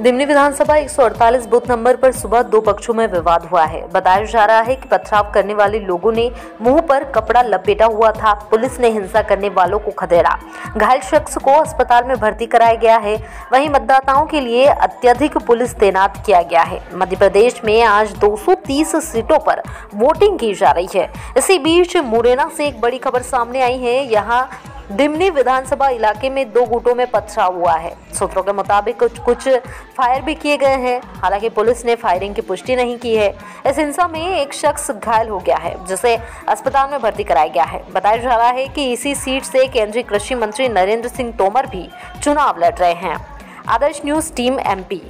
दिमनी विधानसभा 148 booth number पर सुबह दो पक्षों में विवाद हुआ है। बताया जा रहा है कि पथराव करने वाले लोगों ने मुँह पर कपड़ा लपेटा हुआ था। पुलिस ने हिंसा करने वालों को खदेड़ा। घायल शख्स को अस्पताल में भर्ती कराया गया है। वहीं मतदाताओं के लिए अत्यधिक पुलिस तैनात किया गया है। मध्य प्रदेश में आज 230 सीटों पर वोटिंग की जा रही है। इसी बीच मुरैना से एक बड़ी खबर सामने आई है। यहाँ दिमनी विधानसभा इलाके में दो गुटों में पथराव हुआ है। सूत्रों के मुताबिक कुछ कुछ फायर भी किए गए हैं। हालाँकि पुलिस ने फायरिंग की पुष्टि नहीं की है। इस हिंसा में एक शख्स घायल हो गया है, जिसे अस्पताल में भर्ती कराया गया है। बताया जा रहा है कि इसी सीट से केंद्रीय कृषि मंत्री नरेंद्र सिंह तोमर भी चुनाव लड़ रहे हैं। आदर्श न्यूज़ टीम एमपी